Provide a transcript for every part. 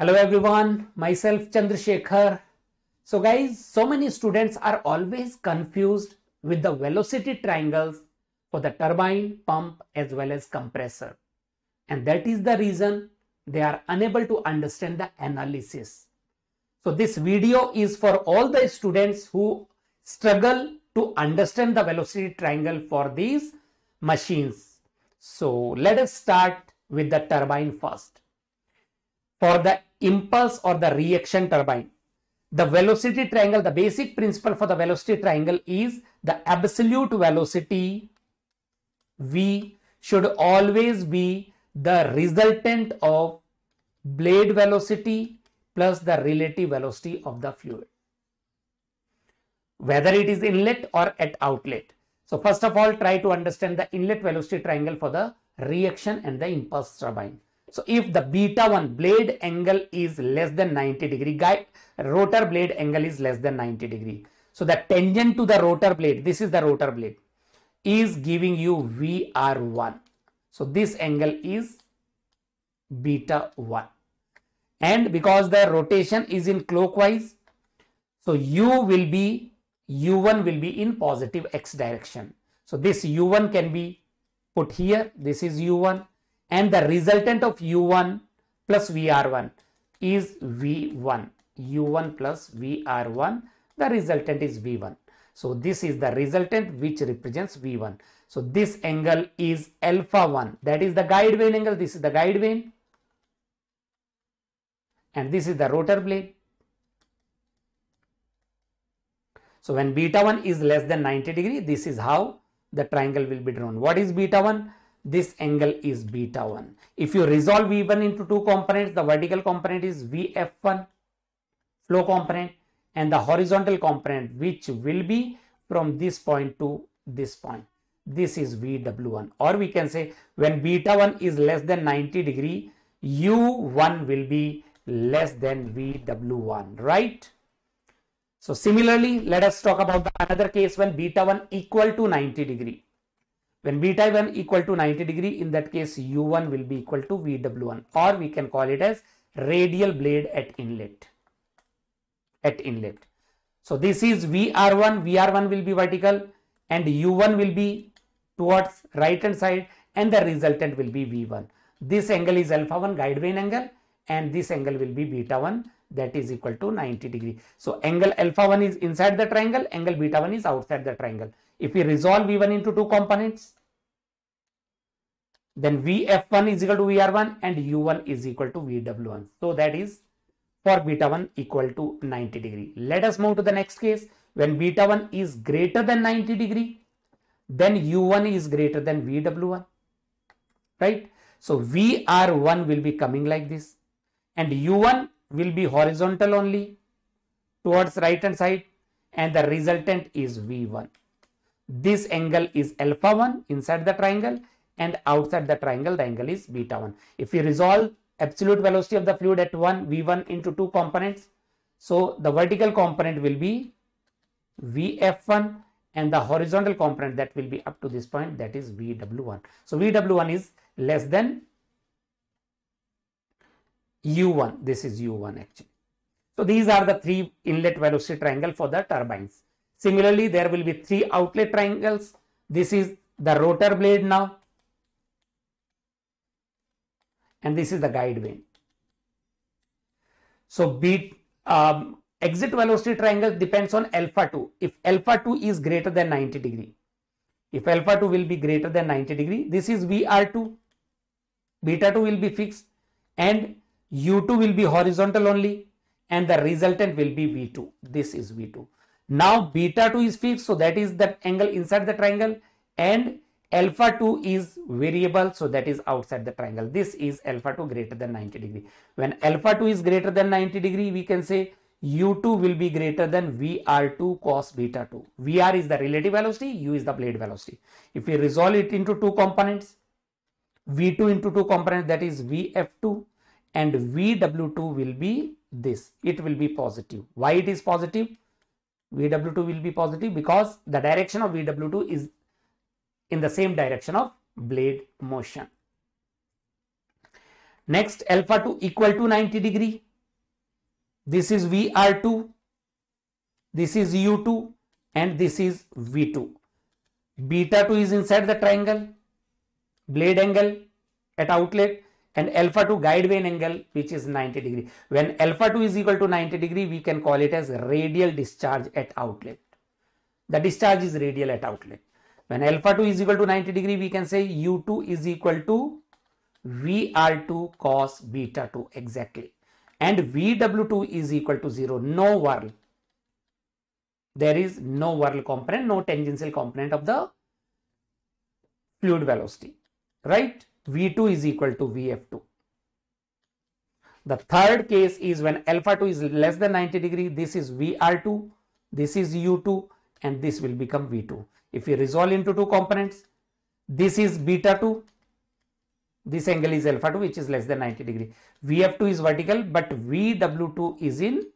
Hello everyone, myself Chandrasekhar. So guys, so many students are always confused with the velocity triangles for the turbine, pump as well as compressor. And that is the reason they are unable to understand the analysis. So this video is for all the students who struggle to understand the velocity triangle for these machines. So let us start with the turbine first. For the impulse or the reaction turbine, the velocity triangle, the basic principle for the velocity triangle is the absolute velocity V should always be the resultant of blade velocity plus the relative velocity of the fluid. Whether it is inlet or at outlet. So first of all try to understand the inlet velocity triangle for the reaction and the impulse turbine so if the beta 1 blade angle is less than 90 degree guide rotor blade angle is less than 90 degree. So the tangent to the rotor blade this is the rotor blade is giving you VR1 so this angle is beta 1 and because the rotation is in clockwise so u will be u1 will be in positive x direction. So this u1 can be put here this is u1 and the resultant of u1 plus vr1 is v1 u1 plus vr1 the resultant is v1 so this is the resultant which represents v1 so this angle is alpha 1 that is the guide vane angle this is the guide vane and this is the rotor blade. So when beta 1 is less than 90 degree, this is how the triangle will be drawn. What is beta 1? This angle is beta 1. If you resolve V1 into two components, the vertical component is VF1 flow component and the horizontal component which will be from this point to this point. This is VW1 or we can say when beta 1 is less than 90 degree, U1 will be less than VW1, right? So similarly, let us talk about the another case when beta 1 equal to 90 degree. When beta 1 equal to 90 degree, in that case U1 will be equal to VW1 or we can call it as radial blade at inlet. At inlet. So this is VR1, VR1 will be vertical and U1 will be towards right hand side and the resultant will be V1. This angle is alpha 1 guide vane angle and this angle will be beta 1 that is equal to 90 degree. So angle alpha 1 is inside the triangle, angle beta 1 is outside the triangle. If we resolve V1 into two components, then Vf1 is equal to Vr1 and U1 is equal to Vw1. So that is for beta 1 equal to 90 degree. Let us move to the next case. When beta 1 is greater than 90 degree, then U1 is greater than Vw1, right? So Vr1 will be coming like this and u1 will be horizontal only towards right hand side and the resultant is v1 this angle is alpha 1 inside the triangle and outside the triangle the angle is beta 1 if we resolve absolute velocity of the fluid at 1 v1 into two components so the vertical component will be vf1 and the horizontal component that will be up to this point that is vw1 so vw1 is less than U1. This is U1 actually. So these are the three inlet velocity triangle for the turbines. Similarly, there will be three outlet triangles. This is the rotor blade now. And this is the guide vane. So beat um, exit velocity triangle depends on alpha 2. If alpha 2 is greater than 90 degree, if alpha 2 will be greater than 90 degree, this is VR2. Beta 2 will be fixed and U2 will be horizontal only and the resultant will be V2. This is V2. Now beta 2 is fixed so that is the angle inside the triangle and alpha 2 is variable so that is outside the triangle. This is alpha 2 greater than 90 degree. When alpha 2 is greater than 90 degree we can say U2 will be greater than VR2 cos beta 2. VR is the relative velocity, U is the blade velocity. If we resolve it into two components, V2 into two components that is VF2 and VW2 will be this. It will be positive. Why it is positive? VW2 will be positive because the direction of VW2 is in the same direction of blade motion. Next alpha 2 equal to 90 degree. this is vr2 this is u2 and this is v2 beta 2 is inside the triangle blade angle at outlet and alpha 2 guide vane angle which is 90 degree. When alpha 2 is equal to 90 degree we can call it as radial discharge at outlet. The discharge is radial at outlet. When alpha 2 is equal to 90 degree we can say u2 is equal to vr2 cos beta 2 exactly. And vw2 is equal to 0 no whirl there is no whirl component no tangential component of the fluid velocity right v2 is equal to vf2 the third case is when alpha 2 is less than 90 degree this is vr2 this is u2 and this will become v2 if we resolve into two components this is beta 2 this angle is alpha 2 which is less than 90 degree. Vf2 is vertical but vw2 is in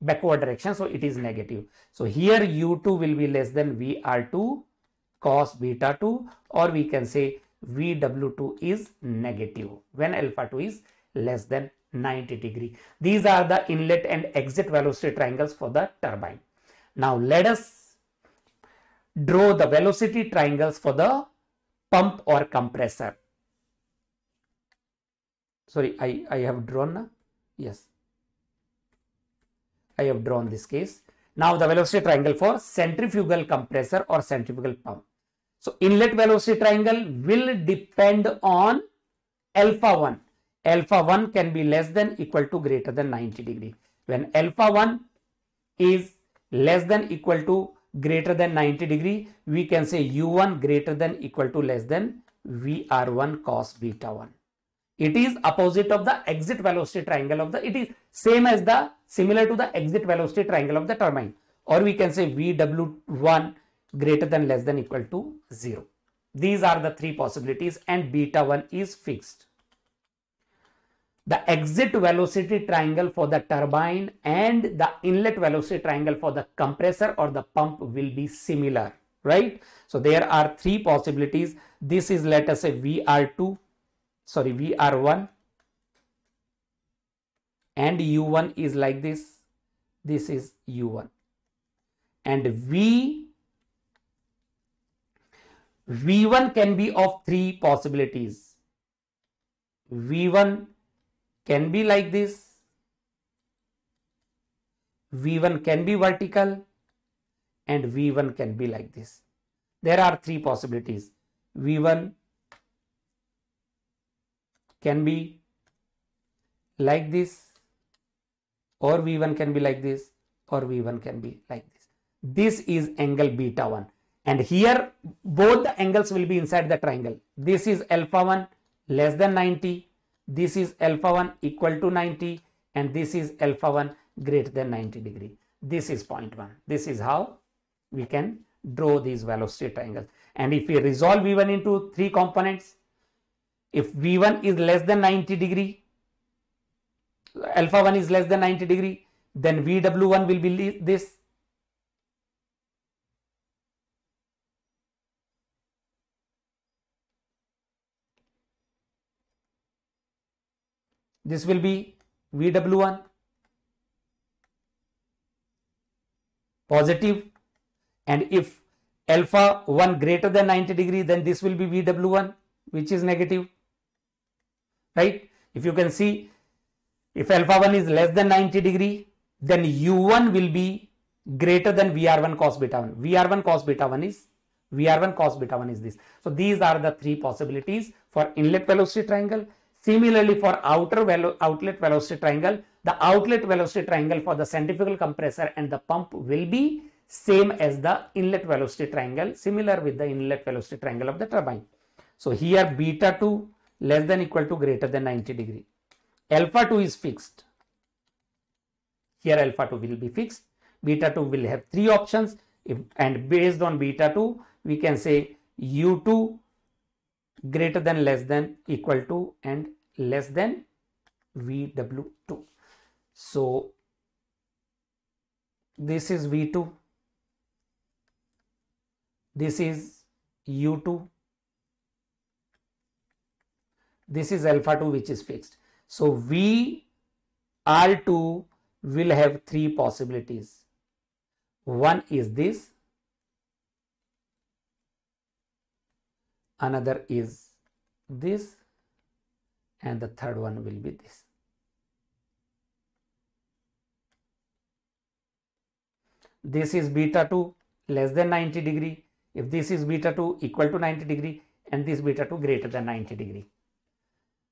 backward direction so it is negative. So here u2 will be less than vr2 cos beta 2 or we can say vw2 is negative when alpha 2 is less than 90 degree. These are the inlet and exit velocity triangles for the turbine. Now let us draw the velocity triangles for the pump or compressor. Sorry i i have drawn yes. I have drawn this case. Now the velocity triangle for centrifugal compressor or centrifugal pump. So inlet velocity triangle will depend on alpha 1. Alpha 1 can be less than equal to greater than 90 degree. When alpha 1 is less than equal to greater than 90 degree, we can say u1 greater than equal to less than vr1 cos beta 1 it is opposite of the exit velocity triangle of the it is same as the similar to the exit velocity triangle of the turbine or we can say vw1 greater than less than equal to 0 these are the three possibilities and beta 1 is fixed. The exit velocity triangle for the turbine and the inlet velocity triangle for the compressor or the pump will be similar right? So there are three possibilities. This is let us say vr2 sorry vr1 and u1 is like this. This is u1 and v v1 can be of three possibilities. V1 can be like this. V1 can be vertical and v1 can be like this. There are three possibilities. V1 can be like this or V1 can be like this or V1 can be like this. This is angle beta 1 and here both the angles will be inside the triangle. This is alpha 1 less than 90, this is alpha 1 equal to 90 and this is alpha 1 greater than 90 degree. This is point 1. This is how we can draw these velocity triangles. And if we resolve V1 into three components, if V1 is less than 90 degree, alpha 1 is less than 90 degree, then VW1 will be this. This will be VW1 positive. And if alpha 1 greater than 90 degree then this will be VW1 which is negative. Right? If you can see if alpha 1 is less than 90 degree then u1 will be greater than vr1 cos beta 1 vr1 cos beta 1 is vr1 cos beta 1 is this. So these are the three possibilities for inlet velocity triangle similarly for outer velo outlet velocity triangle the outlet velocity triangle for the centrifugal compressor and the pump will be same as the inlet velocity triangle similar with the inlet velocity triangle of the turbine so here beta 2 less than equal to greater than 90 degree. Alpha 2 is fixed. Here alpha 2 will be fixed. Beta 2 will have three options if, and based on beta 2 we can say u2 greater than less than equal to and less than vw2. So this is v2 this is u2 this is alpha 2 which is fixed. So V R2 will have three possibilities. One is this, another is this, and the third one will be this. This is beta 2 less than 90 degree. If this is beta 2 equal to 90 degree and this beta 2 greater than 90 degree.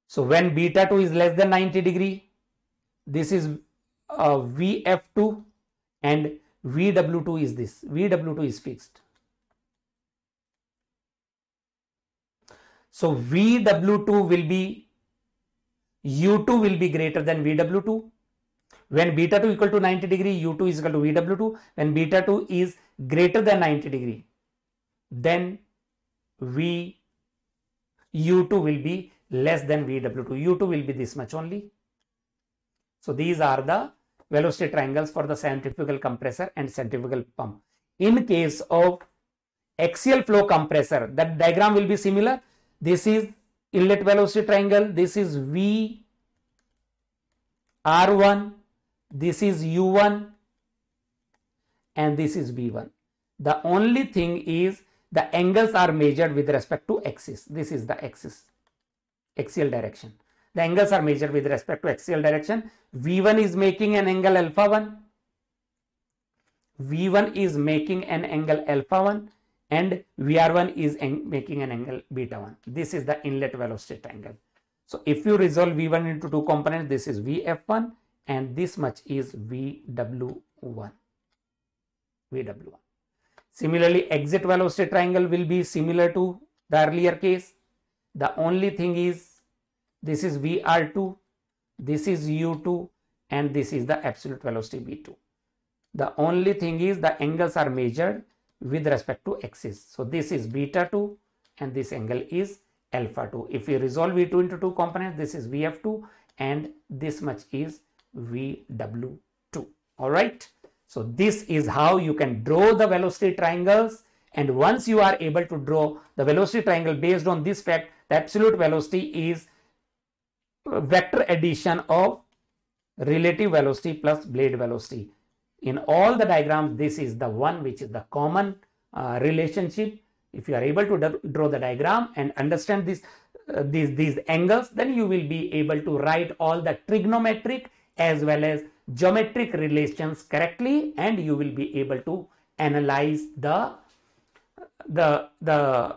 So when beta 2 is less than 90 degree, this is uh, VF2 and VW2 is this. VW2 is fixed. So VW2 will be U2 will be greater than VW2. When beta 2 equal to 90 degree, U2 is equal to VW2. When beta 2 is greater than 90 degree, then V U2 will be less than VW2. U2 will be this much only. So these are the velocity triangles for the centrifugal compressor and centrifugal pump. In case of axial flow compressor, that diagram will be similar. This is inlet velocity triangle. This is V R1. This is U1 and this is V1. The only thing is the angles are measured with respect to axis. This is the axis, axial direction. The angles are measured with respect to axial direction. V1 is making an angle alpha 1. V1 is making an angle alpha 1 and VR1 is making an angle beta 1. This is the inlet velocity triangle. So if you resolve V1 into two components, this is VF1 and this much is VW1. VW1. Similarly, exit velocity triangle will be similar to the earlier case. The only thing is this is VR2, this is U2 and this is the absolute velocity V2. The only thing is the angles are measured with respect to axis. So this is beta 2 and this angle is alpha 2. If we resolve V2 into two components, this is VF2 and this much is VW2. All right. So this is how you can draw the velocity triangles. And once you are able to draw the velocity triangle based on this fact, the absolute velocity is uh, vector addition of relative velocity plus blade velocity. In all the diagrams, this is the one which is the common uh, relationship. If you are able to draw the diagram and understand this, uh, these, these angles, then you will be able to write all the trigonometric as well as geometric relations correctly and you will be able to analyze the, the, the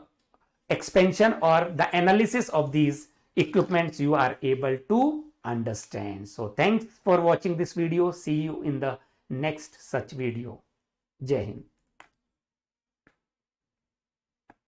expansion or the analysis of these equipments you are able to understand. So thanks for watching this video. See you in the next such video. Jai Hind.